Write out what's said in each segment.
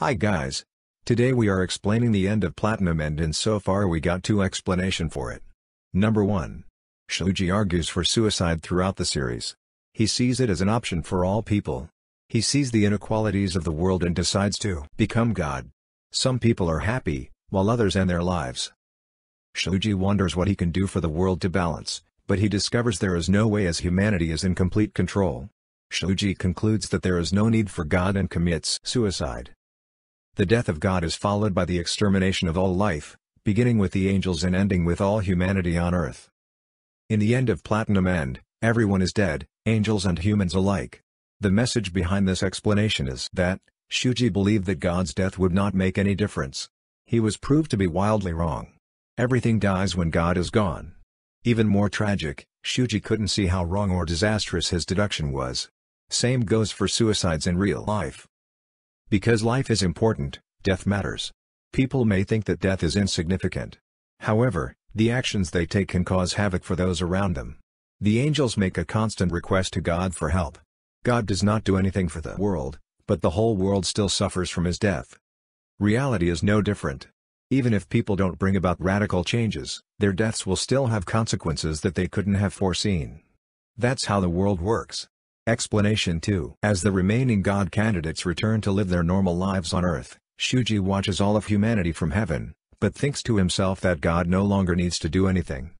Hi guys. Today we are explaining the end of Platinum End and so far we got two explanation for it. Number 1. Shuji argues for suicide throughout the series. He sees it as an option for all people. He sees the inequalities of the world and decides to become God. Some people are happy, while others end their lives. Shuji wonders what he can do for the world to balance, but he discovers there is no way as humanity is in complete control. Shuji concludes that there is no need for God and commits suicide. The death of God is followed by the extermination of all life, beginning with the angels and ending with all humanity on earth. In the end of Platinum End, everyone is dead, angels and humans alike. The message behind this explanation is that, Shuji believed that God's death would not make any difference. He was proved to be wildly wrong. Everything dies when God is gone. Even more tragic, Shuji couldn't see how wrong or disastrous his deduction was. Same goes for suicides in real life. Because life is important, death matters. People may think that death is insignificant. However, the actions they take can cause havoc for those around them. The angels make a constant request to God for help. God does not do anything for the world, but the whole world still suffers from his death. Reality is no different. Even if people don't bring about radical changes, their deaths will still have consequences that they couldn't have foreseen. That's how the world works. Explanation 2 As the remaining God candidates return to live their normal lives on Earth, Shuji watches all of humanity from heaven, but thinks to himself that God no longer needs to do anything.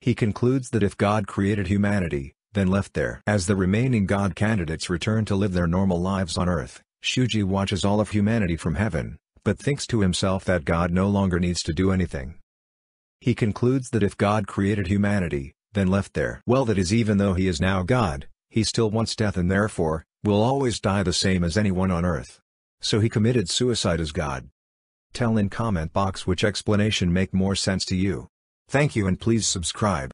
He concludes that if God created humanity, then left there as the remaining God candidates return to live their normal lives on Earth, Shuji watches all of humanity from heaven, but thinks to himself that God no longer needs to do anything. He concludes that if God created humanity, then left there well that is even though he is now God, he still wants death and therefore, will always die the same as anyone on earth. So he committed suicide as God. Tell in comment box which explanation make more sense to you. Thank you and please subscribe.